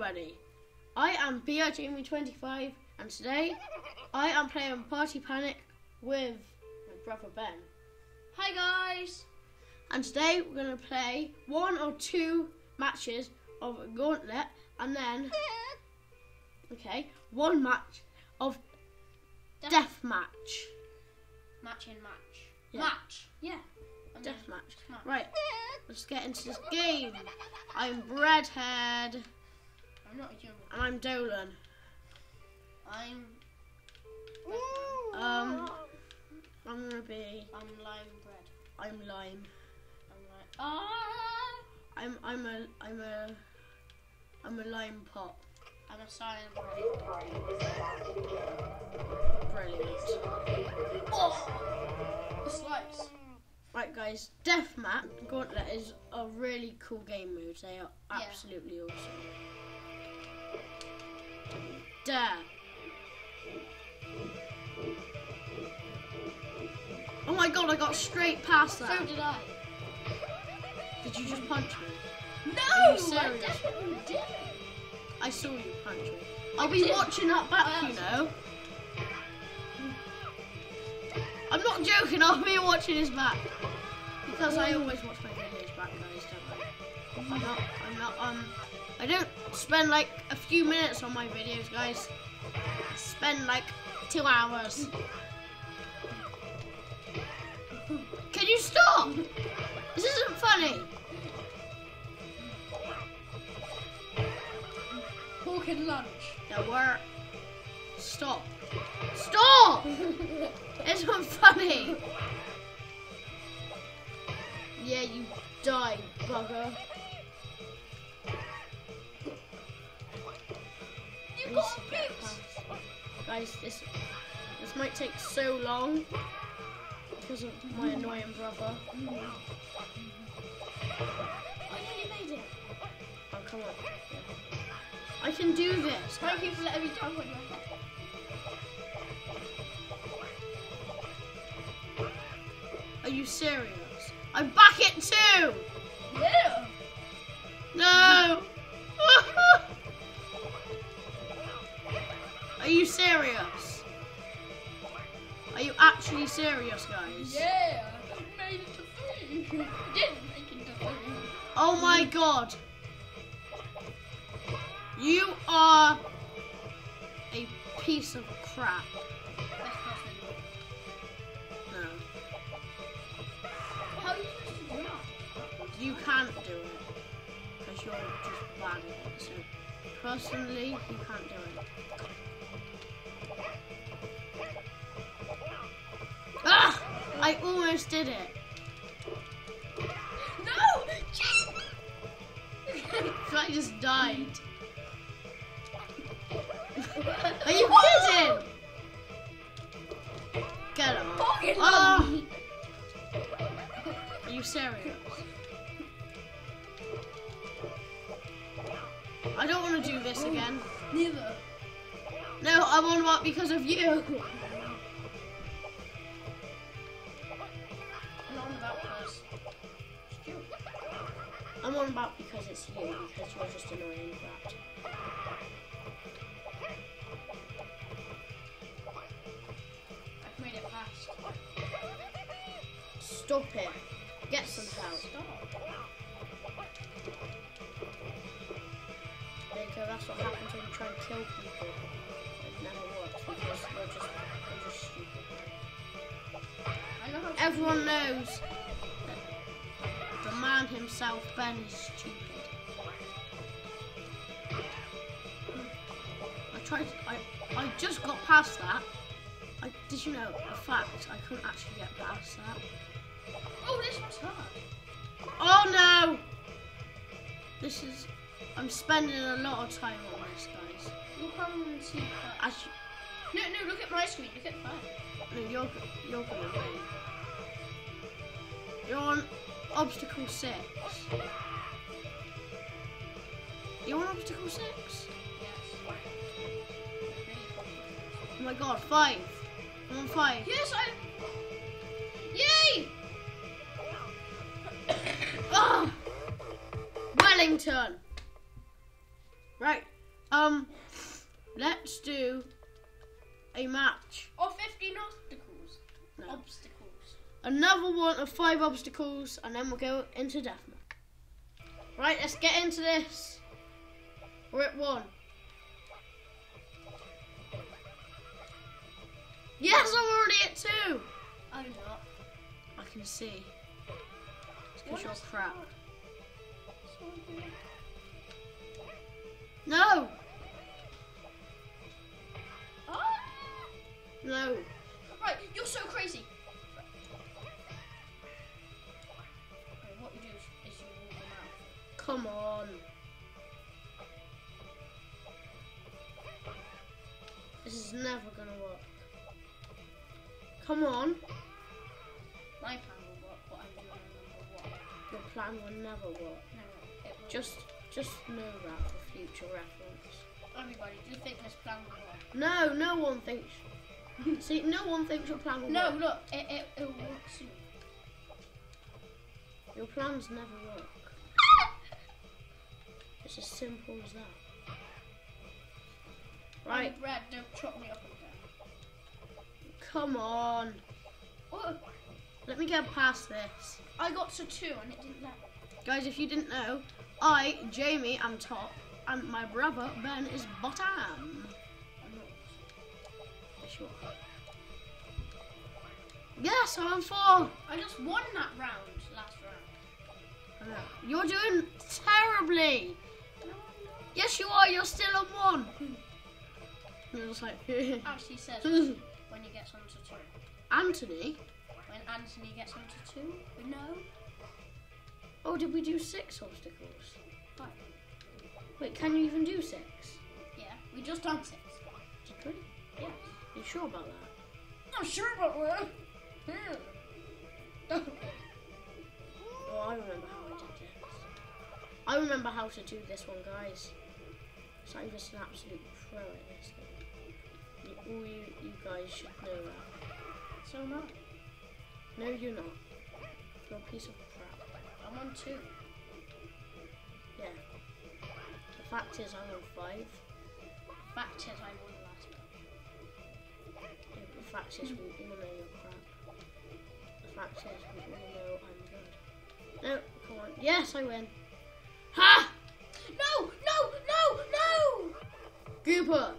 everybody. I am BRJamie25 and today I am playing Party Panic with my brother Ben. Hi guys. And today we're going to play one or two matches of a gauntlet and then, okay, one match of Death- death match. Match in match. Yeah. Match. Yeah. Death match. match. Right, let's get into this game. I'm Breadhead I'm not a human. and I'm Dolan. I'm. Um, I'm gonna be. I'm lime bread. I'm lime. I'm like. Ah. I'm I'm a I'm a I'm a lime pot. I'm a silent bread. Brilliant. Oh. The slice. Right, guys, Deathmatch Gauntlet is a really cool game mode. They are Yeah. absolutely awesome. Oh my god, I got straight past that. So did I. Did you just punch me? No. I definitely did. I saw you punch me. I'll be watching that back, you know. I'm not joking, I'll be watching his back. Because I always watch I'm not, I'm not, um, I don't spend like a few minutes on my videos, guys. I spend like two hours. Can you stop? This isn't funny. Pork and lunch. Now where? Stop. Stop! It's not funny. Yeah, you die, bugger. Guys, this this might take so long because of my annoying brother. I nearly made it. Oh come on. I can do this. Thank you for letting me jump on your head. Are you serious? I'm back at two. Yeah. Serious? Are you actually serious, guys? Yeah. I made it to three. I didn't make it to three. Oh my god. You are a piece of crap. No. How are you supposed to do that? You can't do it. Because you're just bad at it. So, personally, you can't do it. I almost did it. No! So I just died. Are you kidding? Get him. Oh, are you serious? I don't want to do this again. Neither. No, I'm on about because of you. I'm on about because it's you, because you're just annoying brat. I've made it past. Stop it. Get some help. Stop. There you go, that's what happens when you try and kill people. It never works because they're just, they're just stupid. I know how to Everyone knows that man himself, Ben, is stupid. I tried. I I just got past that. I did you know a fact? I couldn't actually get past that. Oh, this one's hard. Oh no! This is. I'm spending a lot of time on this, guys. You'll come and see. No, no, look at my screen. Look at mine. no, you're you're gonna win. You're on obstacle six. You want obstacle six. Yes. Oh my god, five. I'm on five. Yes, I. Yay! Ah! Wellington. Right. Um, let's do a match. Another one of five obstacles, and then we'll go into deathmatch. Right, let's get into this. We're at one. Yes, I'm already at two. I'm not. I can see. It's 'cause What you're crap. No, Come on. My plan will work, but I'm doing number one. Your plan will never work. No, it will. Just just know that for future reference. Everybody, do you think this plan will work? No, no one thinks. See, no one thinks your plan will No, work. No, look, it, it, it will work soon. Your plans never work. It's as simple as that. Right, Brad, don't chop me up and down. Come on. Let me get past this. I got to two and it didn't let. Guys, if you didn't know, I, Jamie, am top, and my brother, Ben, is bottom. I'm not. Yes. I'm on four. I just won that round, last round. You're doing terribly. No, I'm not. Yes, you are. You're still on one. You're just like, Actually says when he gets onto two. Anthony. When Anthony gets onto two, we know. Oh, did we do six obstacles? Five. Wait, can you even do six? Yeah, we just done six. Really? Yeah. You sure about that? I'm sure about that. Oh, I remember how I did this. I remember how to do this one, guys. So I'm just an absolute pro at this thing. You- All you, you guys should know that. so am I. No, you're not. You're a piece of crap. I'm on two. Yeah. The fact is, I'm on five. Fact is, I won last time. Yeah, The fact is, we all know you're crap. The fact is, we all know I'm good. No, come on. Yes, I win. Ha! No, no, no, no! Gooper!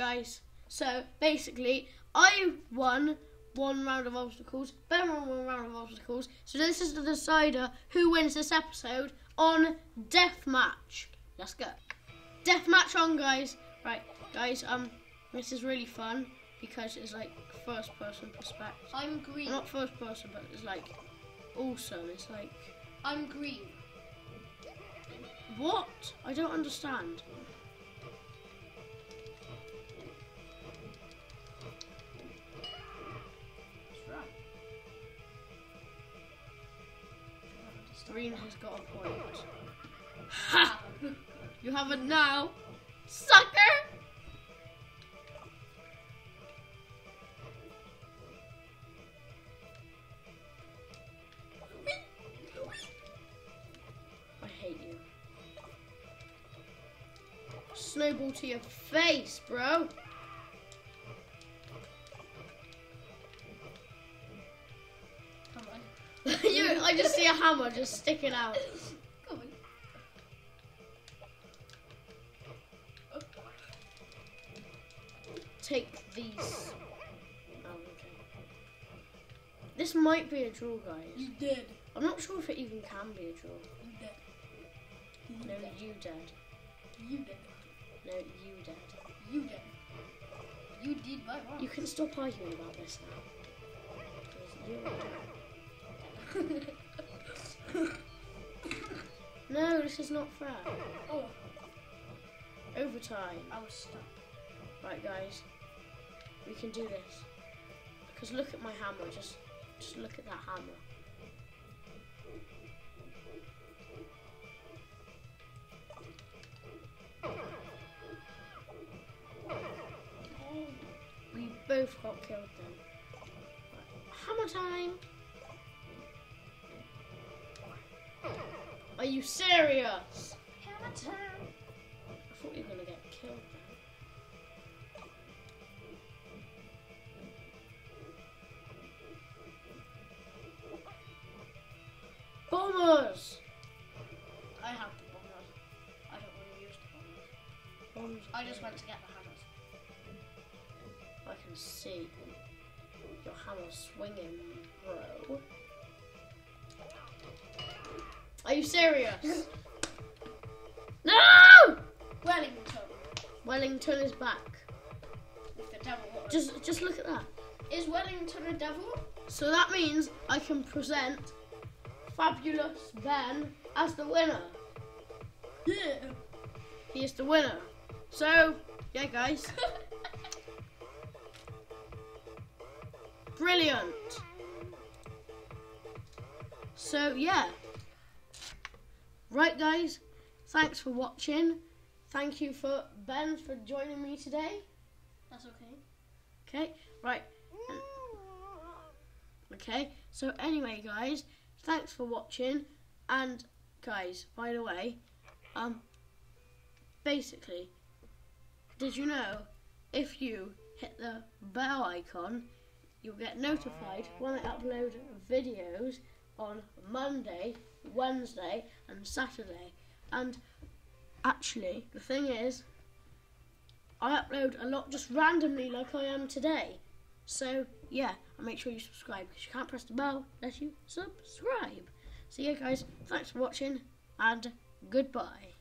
The goal. Right, guys. So basically, I won one round of obstacles. Ben won one round of obstacles. So this is the decider who wins this episode on deathmatch. Let's go. Deathmatch on, guys. Right, guys. Um, this is really fun because it's like first person perspective. I'm green. Well, not first person, but it's like awesome. It's like I'm green. what? I don't understand. Green has got a point. Ha! You have it now, sucker! I hate you. Snowball to your face, bro. I just see a hammer just sticking out. Come on. Take these. Oh, okay. This might be a draw, guys. You did. I'm not sure if it even can be a draw. You did. You No, did. you dead. You did. No, you dead. You did. You did my wrong. You can stop arguing about this now. No, this is not fair. oh, Overtime. I was stuck. Right, guys. We can do this. Because look at my hammer. Just, just look at that hammer. We both got killed then. Hammer time! Are you serious? I thought you were gonna get killed. Bombers! I have the bombers. I don't want to use the bombers. bombers I just went to get the hammers. I can see your hammer swinging, bro. Are you serious? no! Wellington. Wellington is back. With the devil. Just, just look at that. is Wellington a devil? So that means I can present Fabulous Ben as the winner. Yeah. He is the winner. So, yeah, guys. Brilliant. So, yeah. Right, guys. Thanks for watching. Thank you for Ben for joining me today. That's okay. Okay, right. Okay, so anyway, guys, thanks for watching. And guys, by the way, um, basically, did you know if you hit the bell icon, you'll get notified when I upload videos on Monday, Wednesday, and Saturday. And actually, the thing is, I upload a lot just randomly, like I am today. So yeah, and make sure you subscribe because you can't press the bell unless you subscribe. So yeah, guys, thanks for watching and goodbye.